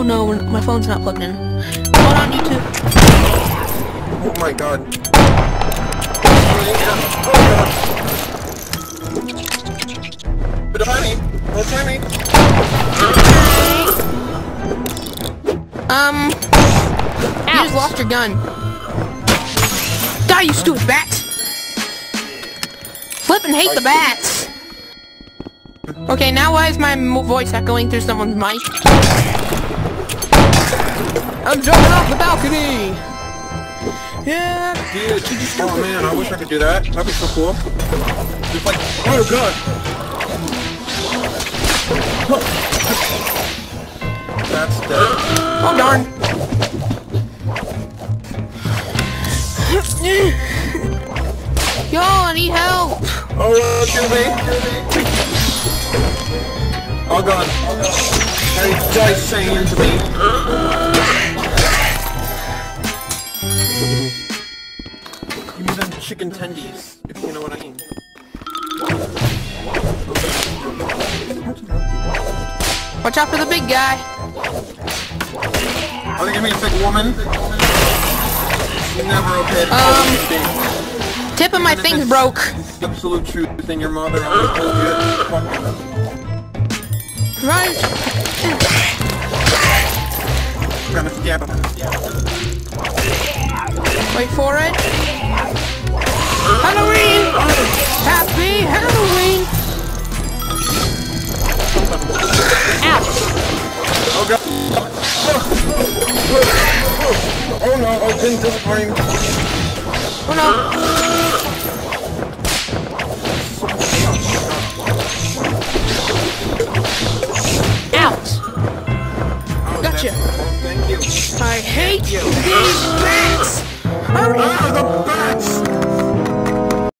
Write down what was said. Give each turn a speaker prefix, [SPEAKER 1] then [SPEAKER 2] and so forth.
[SPEAKER 1] Oh no, my phone's not plugged in. Hold on, YouTube.
[SPEAKER 2] Oh my god. Don't try me.
[SPEAKER 1] Um, you just lost your gun. Die, you stupid bats! Flippin' hate the bats! Okay, now why is my voice echoing through someone's mic? I'm jumping off the balcony! Yeah,
[SPEAKER 2] Dude, oh man, I wish I could do that. That'd be so cool. Just like, oh god. That's dead.
[SPEAKER 1] oh darn. Yo, I need help!
[SPEAKER 2] Oh, uh, kill me. Oh god. Hey, dice saying to me. Chicken tendies, if you know what I mean.
[SPEAKER 1] Watch out for the big guy.
[SPEAKER 2] Are they gonna be a big woman? Never okay to
[SPEAKER 1] Um, Tip of my thing's broke.
[SPEAKER 2] Absolute truth in your mother always told you.
[SPEAKER 1] Right.
[SPEAKER 2] Gonna stab him.
[SPEAKER 1] Wait for it. Halloween! Happy Halloween!
[SPEAKER 2] Oh god. Oh no, oh didn't disappoint.
[SPEAKER 1] Oh no. Out!
[SPEAKER 2] Oh,
[SPEAKER 1] Gotcha.
[SPEAKER 2] you.
[SPEAKER 1] I hate these bats! Hurry!
[SPEAKER 2] Ah, the